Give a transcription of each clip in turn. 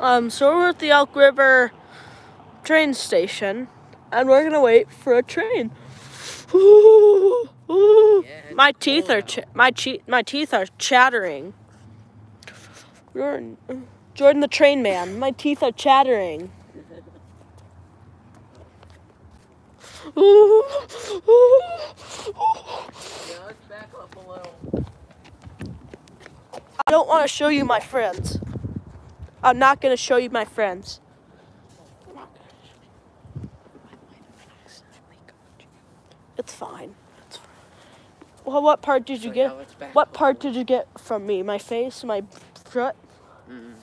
Um, so we're at the Elk River train station, and we're gonna wait for a train. Yeah, my teeth are ch- my che- my teeth are chattering. Jordan, Jordan the train man, my teeth are chattering. Yeah, back up a. I don't want to show you my friends. I'm not gonna show you my friends. It's fine. It's fine. Well, what part did you get? yeah, let's back What part did you get from me? My face, my foot? Mm.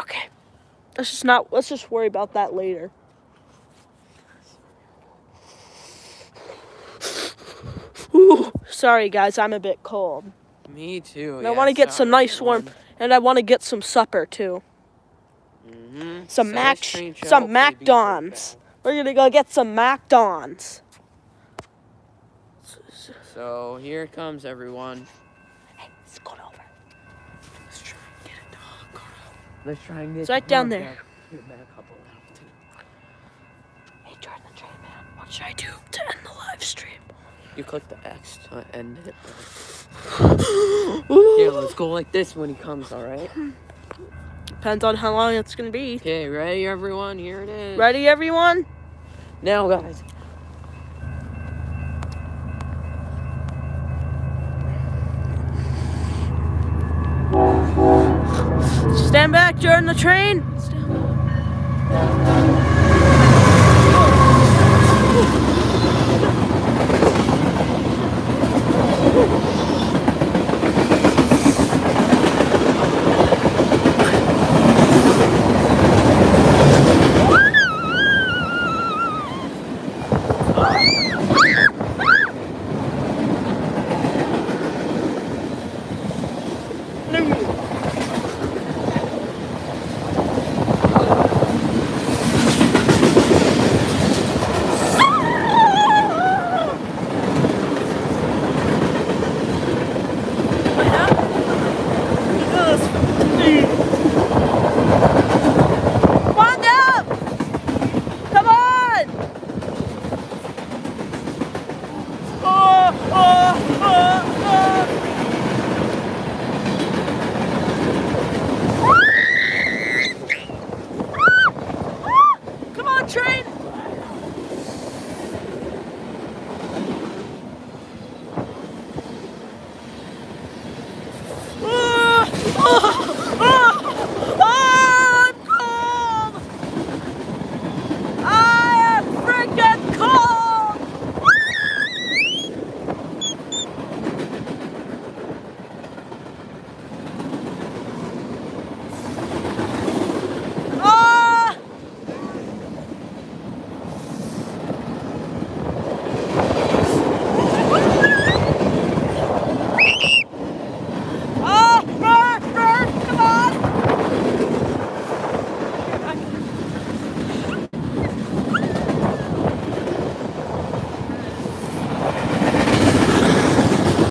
Okay. Let's just not. Let's just worry about that later. Ooh, sorry guys, I'm a bit cold. Me too. And I want to get some nice warm, and I want to get some supper too. Mm-hmm. Some Mac, some MacDons. We're gonna go get some MacDons. So here comes, everyone. Hey, it's going over. Let's try and get a dog. Let's try and get. It's right down there. dog back- get back up around, too. Hey, Jordan the Train Man, what should I do to end the live stream? You click the X to end it. Here, let's go like this when he comes. All right. Depends on how long it's gonna be. Okay, ready, everyone? Here it is. Ready, everyone? Now, guys. Stand back, during the train. Stand back.